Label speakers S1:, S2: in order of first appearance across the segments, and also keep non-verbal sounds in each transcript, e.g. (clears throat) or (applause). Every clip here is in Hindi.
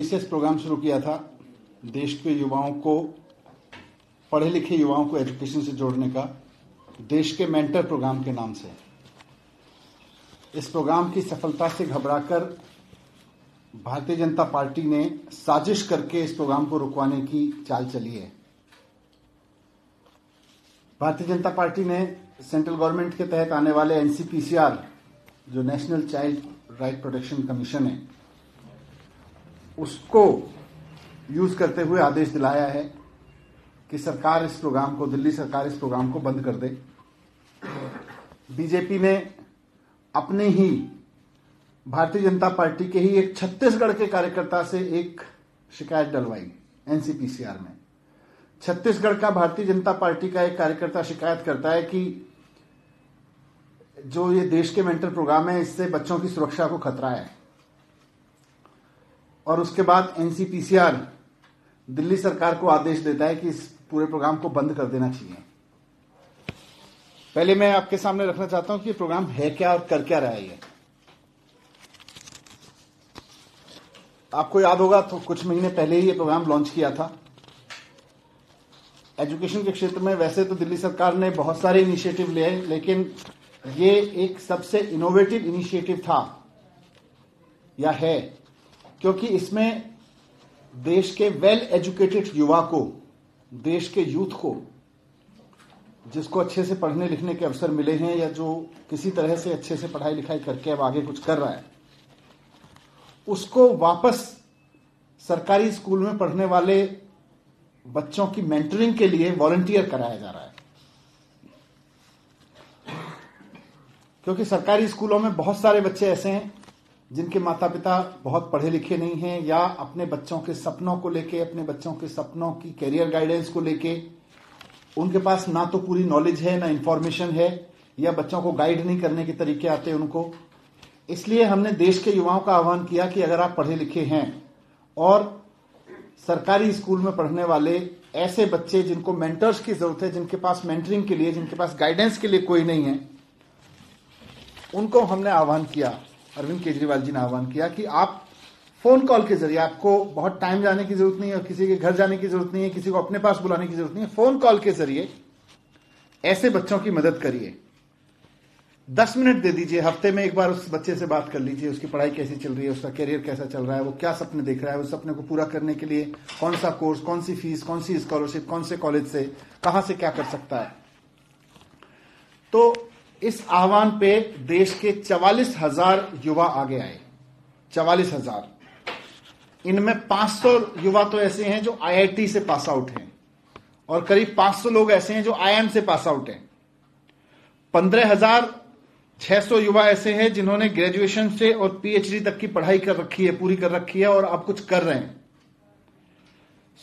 S1: विशेष प्रोग्राम शुरू किया था देश के युवाओं को पढ़े लिखे युवाओं को एजुकेशन से जोड़ने का, देश के मेंटर प्रोग्राम के नाम से। इस प्रोग्राम की सफलता से घबराकर भारतीय जनता पार्टी ने साजिश करके इस प्रोग्राम को रुकवाने की चाल चली है। भारतीय जनता पार्टी ने सेंट्रल गवर्नमेंट के तहत आने वाले एनसीपीसीआर जो national child right protection commission है उसको यूज़ करते हुए आदेश दिलाया है कि सरकार इस प्रोग्राम को, दिल्ली सरकार इस प्रोग्राम को बंद कर दे। बीजेपी ने अपने ही भारतीय जनता पार्टी के ही एक छत्तीसगढ़ के कार्यकर्ता से एक शिकायत डलवाई एनसीपीसीआर में। छत्तीसगढ़ का भारतीय जनता पार्टी का एक कार्यकर्ता शिकायत करता है कि जो ये देश के मेंटर प्रोग्राम है, इससे बच्चों की सुरक्षा को खतरा है। और उसके बाद एनसीपीसीआर दिल्ली सरकार को आदेश देता है कि इस पूरे प्रोग्राम को बंद कर देना चाहिए। पहले मैं आपके सामने रखना चाहता हूँ कि प्रोग्राम है क्या और कर क्या रहा है ये। आपको याद होगा तो कुछ महीने पहले ही ये प्रोग्राम लॉन्च किया था। एजुकेशन के क्षेत्र में वैसे तो दिल्ली सरकार ने बहुत सारे इनिशिएटिव लिए लेकिन ये एक सबसे इनोवेटिव इनिशिएटिव था, या है। क्योंकि इसमें देश के वेल एजुकेटेड युवा को, देश के यूथ को, जिसको अच्छे से पढ़ने लिखने के अवसर मिले हैं या जो किसी तरह से अच्छे से पढ़ाई लिखाई करके अब आगे कुछ कर रहा है, उसको वापस सरकारी स्कूल में पढ़ने वाले बच्चों की मेंटरिंग के लिए वॉलंटियर कराया जा रहा है। क्योंकि सरकारी स्कूलों में बहुत सारे बच्चे ऐसे हैं जिनके माता पिता बहुत पढ़े लिखे नहीं हैं या अपने बच्चों के सपनों को लेके, अपने बच्चों के सपनों की कैरियर गाइडेंस को लेके, उनके पास ना तो पूरी नॉलेज है, ना इंफॉर्मेशन है, या बच्चों को गाइड नहीं करने के तरीके आते उनको। इसलिए हमने देश के युवाओं का आह्वान किया कि अगर आप पढ़े लिखे हैं और सरकारी स्कूल में पढ़ने वाले ऐसे बच्चे जिनको मेंटर्स की ज़रूरत है, जिनके पास मेंटरिंग के लिए, जिनके पास गाइडेंस के लिए कोई नहीं है, उनको हमने आह्वान किया। अरविंद केजरीवाल जी ने आह्वान किया कि आप फ़ोन कॉल के ज़रिए, आपको बहुत टाइम जाने की ज़रूरत नहीं है किसी के घर जाने की ज़रूरत नहीं है, किसी को अपने पास बुलाने की ज़रूरत नहीं है, फ़ोन कॉल के ज़रिए ऐसे बच्चों की मदद करिए। दस मिनट दे दीजिए, हफ़्ते में एक बार उस बच्चे से बात कर लीजिए, उसकी पढ़ाई कैसी चल रही है, उसका करियर कैसा चल रहा है, वो क्या सपने देख रहा है, उस सपने को पूरा करने के लिए कौन सा कोर्स कौन सी फ़ीस कौन सी स्कॉलरशिप कौन से कॉलेज से, कहाँ से क्या कर सकता है? तो इस आह्वान पे देश के चवालीस हज़ार युवा आगे आए। चवालीस हज़ार। इनमें 500 युवा तो ऐसे हैं जो आईआईटी से पास आउट हैं और करीब 500 लोग ऐसे हैं जो आईएम से पास आउट हैं। पंद्रह हज़ार छह सौ युवा ऐसे हैं जिन्होंने ग्रेजुएशन से और पीएचडी तक की पढ़ाई कर रखी है, पूरी कर रखी है और अब कुछ कर रहे हैं।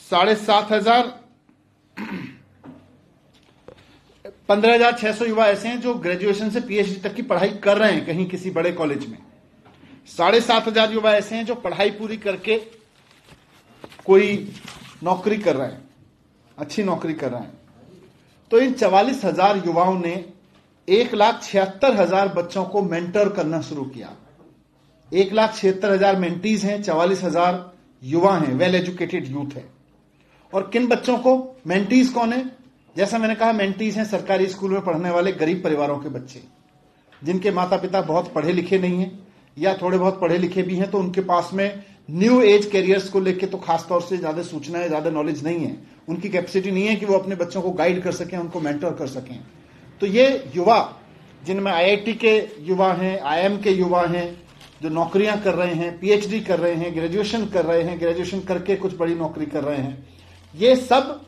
S1: साढ़े सात हज़ार पंद्रह हज़ार छह सौ युवा ऐसे हैं जो ग्रेजुएशन से पीएचडी तक की पढ़ाई कर रहे हैं कहीं किसी बड़े कॉलेज में। साढ़े सात हज़ार युवा ऐसे हैं जो पढ़ाई पूरी करके कोई नौकरी कर रहे हैं, अच्छी नौकरी कर रहे हैं। तो इन चवालीस हज़ार युवाओं ने एक लाख छिहत्तर हज़ार बच्चों को मेंटर करना शुरू किया। एक लाख छिहत्तर हज़ार मेंटीज हैं, चवालीस हज़ार युवा हैं वेल एजुकेटेड यूथ है। और किन बच्चों को मेंटीज कौन है? जैसा मैंने कहा मेंटीज हैं सरकारी स्कूल में पढ़ने वाले गरीब परिवारों के बच्चे। जिनके माता पिता बहुत पढ़े लिखे नहीं हैं या थोड़े बहुत पढ़े लिखे भी हैं तो उनके पास में न्यू एज कैरियर्स को लेकर तो खासतौर से ज़्यादा सूचना है ज़्यादा नॉलेज नहीं है। उनकी कैपेसिटी नहीं है कि वो अपने बच्चों को गाइड कर सकें, उनको मेंटर कर सकें। तो ये युवा, जिनमें आईआईटी के युवा हैं आईएम के युवा हैं, जो नौकरियाँ कर रहे हैं पीएचडी कर रहे हैं ग्रेजुएशन कर रहे हैं ग्रेजुएशन करके कुछ बड़ी नौकरी कर रहे हैं, ये सब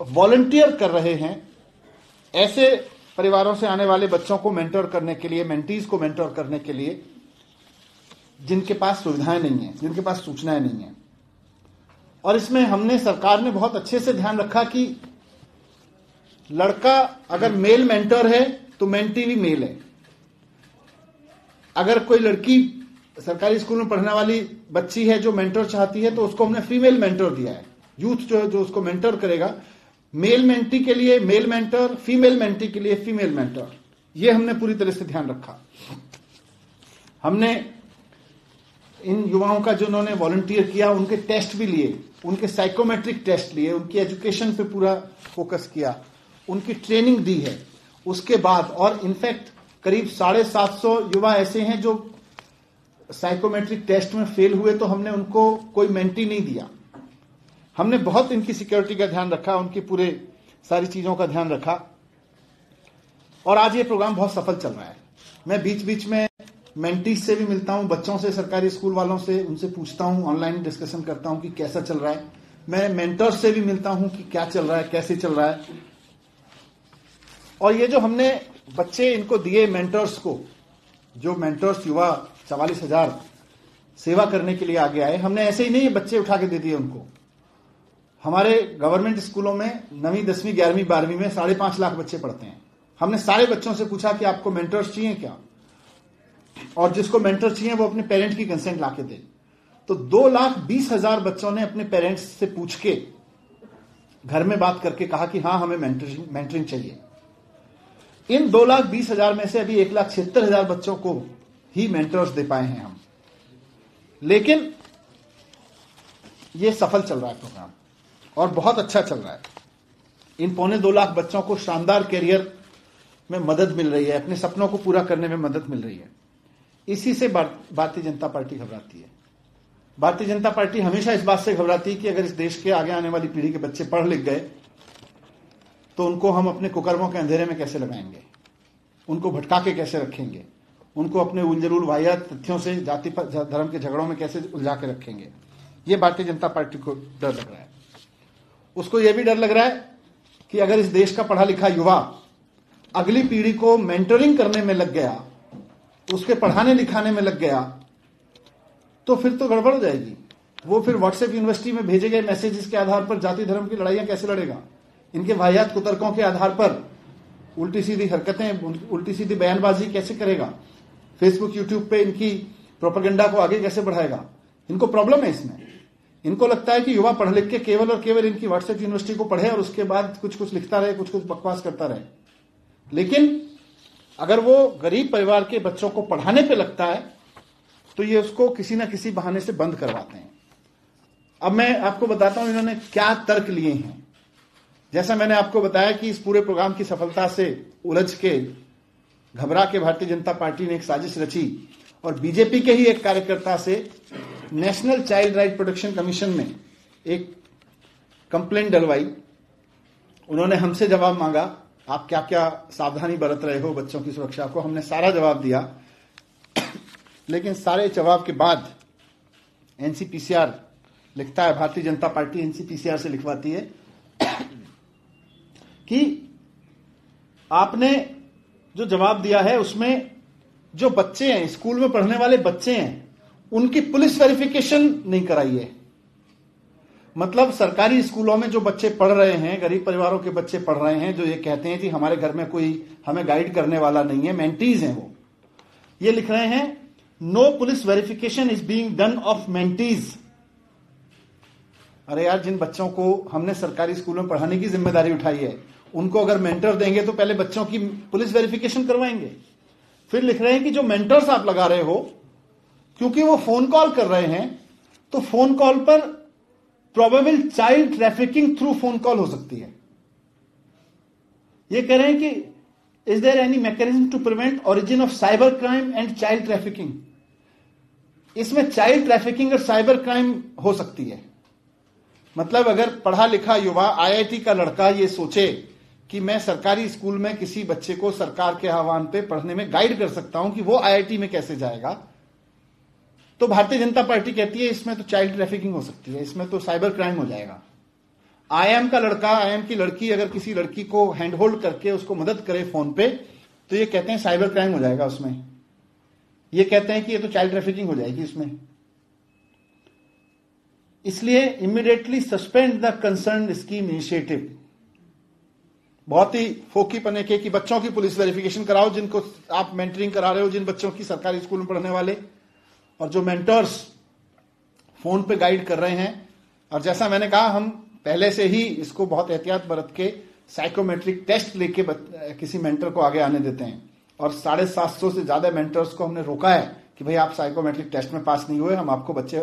S1: वॉलंटियर कर रहे हैं, ऐसे परिवारों से आने वाले बच्चों को मेंटर करने के लिए मेंटीज को मेंटर करने के लिए, जिनके पास सुविधाएँ नहीं है, जिनके पास सूचनाएँ नहीं है। और इसमें हमने, सरकार ने बहुत अच्छे से ध्यान रखा कि लड़का अगर मेल मेंटर है तो मेंटी भी मेल है। अगर कोई लड़की सरकारी स्कूल में पढ़ने वाली बच्ची है जो मेंटर चाहती है तो उसको हमने फीमेल मेंटर दिया है। यूथ जो है, जो उसको मेंटर करेगा मेल मेंटी के लिए मेल मेंटर, फीमेल मेंटी के लिए फीमेल मेंटर। ये हमने पूरी तरह से ध्यान रखा। हमने इन युवाओं का जो उन्होंने वॉलंटियर किया, उनके टेस्ट भी लिए, उनके साइकोमेट्रिक टेस्ट लिए, उनकी एजुकेशन पे पूरा फोकस किया, उनकी ट्रेनिंग दी है। उसके बाद और इनफैक्ट करीब साढ़े सात सौ युवा ऐसे हैं जो साइकोमेट्रिक टेस्ट में फेल हुए तो हमने उनको कोई मेंटी नहीं दिया। हमने बहुत इनकी सिक्योरिटी का ध्यान रखा, उनकी पूरे सारी चीज़ों का ध्यान रखा। और आज ये प्रोग्राम बहुत सफल चल रहा है। मैं बीच बीच में मेंटीज से भी मिलता हूँ, बच्चों से, सरकारी स्कूल वालों से, उनसे पूछता हूँ ऑनलाइन डिस्कशन करता हूँ कि कैसा चल रहा है। मैं मेंटर्स से भी मिलता हूँ कि क्या चल रहा है, कैसे चल रहा है। और ये जो हमने बच्चे इनको दिए मेंटर्स को, जो मेंटर्स युवा चवालीस हज़ार सेवा करने के लिए आगे आए, हमने ऐसे ही नहीं, बच्चे उठा के दे दिए उनको। हमारे गवर्नमेंट स्कूलों में नवीं दसवीं, ग्यारहवीं, बारहवीं में साढ़े पाँच लाख बच्चे पढ़ते हैं। हमने सारे बच्चों से पूछा कि आपको मेंटर्स चाहिए क्या? और जिसको मेंटर चाहिए, वो अपने पेरेंट की कंसेंट लाके दे। तो दो लाख बीस हज़ार बच्चों ने अपने पेरेंट्स से पूछ के घर में बात करके कहा कि हाँ हमें मेंटरिंग मेंटरिंग चाहिए। इन दो लाख बीस हज़ार में से अभी एक लाख छिहत्तर हज़ार बच्चों को ही मेंटर्स दे पाए हैं हम। लेकिन यह सफल चल रहा है प्रोग्राम। और बहुत अच्छा चल रहा है। इन पौने दो लाख बच्चों को शानदार कैरियर में मदद मिल रही है, अपने सपनों को पूरा करने में मदद मिल रही है। इसी से भारतीय जनता पार्टी घबराती है। भारतीय जनता पार्टी हमेशा इस बात से घबराती है कि अगर इस देश के आगे आने वाली पीढ़ी के बच्चे पढ़ लिख गए तो उनको हम अपने कुकर्मों के अंधेरे में कैसे लगाएँगे? उनको भटका के कैसे रखेंगे? उनको अपने उलझलूल वाहिया तथ्यों से जाति धर्म के झगड़ों में कैसे उलझा के रखेंगे? ये भारतीय जनता पार्टी को डर लग रहा है। उसको यह भी डर लग रहा है कि अगर इस देश का पढ़ा लिखा युवा अगली पीढ़ी को मेंटरिंग करने में लग गया, उसके पढ़ाने लिखाने में लग गया तो फिर तो गड़बड़ हो जाएगी। वो फिर व्हाट्सएप यूनिवर्सिटी में भेजे गए मैसेजेस के आधार पर जाति धर्म की लड़ाइयाँ कैसे लड़ेगा? इनके वाहियात कुतर्कों के आधार पर उल्टी सीधी हरकतें, उल्टी सीधी बयानबाजी कैसे करेगा? फेसबुक यूट्यूब पे इनकी प्रोपागेंडा को आगे कैसे बढ़ाएगा? इनको प्रॉब्लम है इसमें। इनको लगता है कि युवा पढ़ लिख के केवल और केवल इनकी व्हाट्सएप यूनिवर्सिटी को पढ़े और उसके बाद कुछ कुछ लिखता रहे कुछ कुछ बकवास करता रहे। लेकिन अगर वो गरीब परिवार के बच्चों को पढ़ाने पे लगता है तो ये उसको किसी ना किसी बहाने से बंद करवाते हैं। अब मैं आपको बताता हूँ इन्होंने क्या तर्क लिए हैं। जैसा मैंने आपको बताया कि इस पूरे प्रोग्राम की सफलता से उलझ के घबरा के भारतीय जनता पार्टी ने एक साजिश रची और बीजेपी के ही एक कार्यकर्ता से national child right protection commission में एक कंप्लेंट डलवाई। उन्होंने हमसे जवाब मांगा, आप क्या क्या सावधानी बरत रहे हो बच्चों की सुरक्षा को? हमने सारा जवाब दिया। लेकिन सारे जवाब के बाद एनसीपीसीआर लिखता है, भारतीय जनता पार्टी एनसीपीसीआर से लिखवाती है (clears throat) कि आपने जो जवाब दिया है उसमें जो बच्चे हैं, स्कूल में पढ़ने वाले बच्चे हैं उनकी पुलिस वेरिफिकेशन नहीं कराई है। मतलब सरकारी स्कूलों में जो बच्चे पढ़ रहे हैं, गरीब परिवारों के बच्चे पढ़ रहे हैं, जो ये कहते हैं कि हमारे घर में कोई हमें गाइड करने वाला नहीं है मेंटीज हैं वो। ये लिख रहे हैं no police verification is being done of mentees अरे यार, जिन बच्चों को हमने सरकारी स्कूल में पढ़ाने की ज़िम्मेदारी उठाई है, उनको अगर मेंटर देंगे तो पहले बच्चों की पुलिस वेरिफिकेशन करवाएँगे। फिर लिख रहे हैं कि जो मेंटर्स आप लगा रहे हो क्योंकि वो फ़ोन कॉल कर रहे हैं तो फ़ोन कॉल पर probable child trafficking through phone call हो सकती है। ये कह रहे हैं कि is there any mechanism to prevent origin of cyber crime and child trafficking इसमें चाइल्ड ट्रैफिकिंग और साइबर क्राइम हो सकती है। मतलब अगर पढ़ा लिखा युवा आईआईटी का लड़का ये सोचे कि मैं सरकारी स्कूल में किसी बच्चे को सरकार के आह्वान पे पढ़ने में गाइड कर सकता हूँ कि वो आईआईटी में कैसे जाएगा तो भारतीय जनता पार्टी कहती है, इसमें तो चाइल्ड ट्रैफिकिंग हो सकती है, इसमें तो साइबर क्राइम हो जाएगा। आईएम का लड़का आईएम की लड़की, अगर किसी लड़की को हैंड होल्ड करके उसको मदद करे फ़ोन पे तो ये कहते हैं साइबर क्राइम हो जाएगा उसमें। ये कहते हैं कि ये तो चाइल्ड ट्रैफिकिंग हो जाएगी इसमें। इसलिए immediately suspend the concern scheme initiative बहुत ही फोकी पने के कि बच्चों की पुलिस वेरिफिकेशन कराओ, जिनको आप मेंटरिंग करा रहे हो, जिन बच्चों की सरकारी स्कूल में पढ़ने वाले। और जो मेंटर्स फ़ोन पे गाइड कर रहे हैं, और जैसा मैंने कहा, हम पहले से ही इसको बहुत एहतियात बरत के साइकोमेट्रिक टेस्ट लेके किसी मेंटर को आगे आने देते हैं। और साढ़े सात सौ से ज़्यादा मेंटर्स को हमने रोका है कि भाई आप साइकोमेट्रिक टेस्ट में पास नहीं हुए, हम आपको बच्चे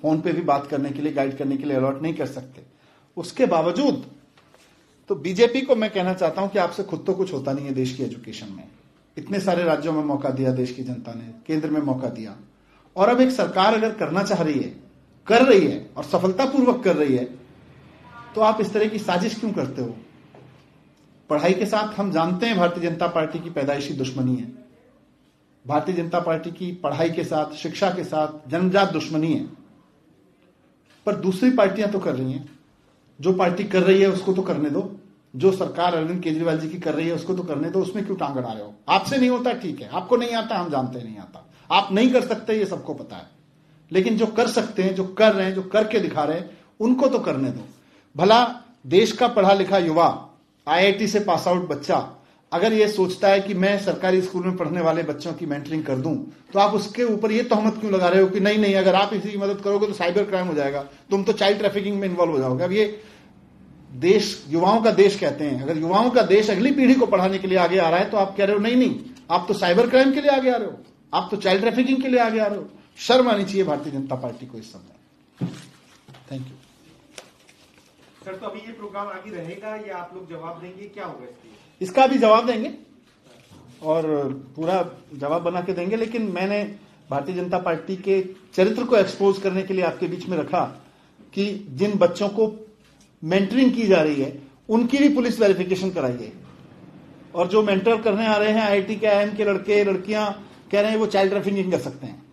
S1: फ़ोन पे भी बात करने के लिए गाइड करने के लिए अलॉट नहीं कर सकते। उसके बावजूद तो बीजेपी को मैं कहना चाहता हूँ कि आपसे खुद तो कुछ होता नहीं है देश की एजुकेशन में। इतने सारे राज्यों में मौका दिया, देश की जनता ने, केंद्र में मौका दिया। और अब एक सरकार अगर करना चाह रही है, कर रही है और सफलतापूर्वक कर रही है तो आप इस तरह की साजिश क्यों करते हो? पढ़ाई के साथ हम जानते हैं भारतीय जनता पार्टी की पैदाइशी दुश्मनी है। भारतीय जनता पार्टी की पढ़ाई के साथ, शिक्षा के साथ जन्मजात दुश्मनी है। पर दूसरी पार्टियाँ तो कर रही हैं। जो पार्टी कर रही है उसको तो करने दो। जो सरकार अरविंद केजरीवाल जी की कर रही है उसको तो करने दो। उसमें क्यों टांग रहे हो आपसे नहीं होता, ठीक है। आपको नहीं आता, हम जानते नहीं आता। आप नहीं कर सकते, ये सबको पता है। लेकिन जो कर सकते हैं, जो कर रहे हैं, जो करके दिखा रहे हैं, उनको तो करने दो। भला देश का पढ़ा लिखा युवा आईआईटी से पास आउट बच्चा, अगर ये सोचता है कि मैं सरकारी स्कूल में पढ़ने वाले बच्चों की मेंटरिंग कर दूँ तो आप उसके ऊपर ये तहमत क्यों लगा रहे हो कि नहीं नहीं, अगर आप इसी की मदद करोगे तो साइबर क्राइम हो जाएगा, तुम तो चाइल्ड ट्रैफिकिंग में इन्वॉल्व हो जाओगे। अब ये देश, युवाओं का देश कहते हैं। अगर युवाओं का देश अगली पीढ़ी को पढ़ाने के लिए आगे आ रहा है तो आप कह रहे हो, नहीं नहीं, आप तो साइबर क्राइम के लिए आगे आ रहे हो। आप तो चाइल्ड ट्रैफिकिंग के लिए आगे आ रहे हो। शर्म आनी चाहिए भारतीय जनता पार्टी को इस समय। थैंक यू
S2: सर तो अभी ये प्रोग्राम आगे रहेगा या आप लोग जवाब देंगे? क्या होगा इसके
S1: इसका भी जवाब देंगे और पूरा जवाब बना के देंगे लेकिन मैंने भारतीय जनता पार्टी के चरित्र को एक्सपोज करने के लिए आपके बीच में रखा कि जिन बच्चों को मेंटरिंग की जा रही है उनकी भी पुलिस वेरिफिकेशन कराइए और जो मेंटर करने आ रहे हैं आईआईटी के आईएम के लड़के लड़कियाँ कह रहे हैं वो चाइल्ड ट्रैफिकिंग कर सकते हैं।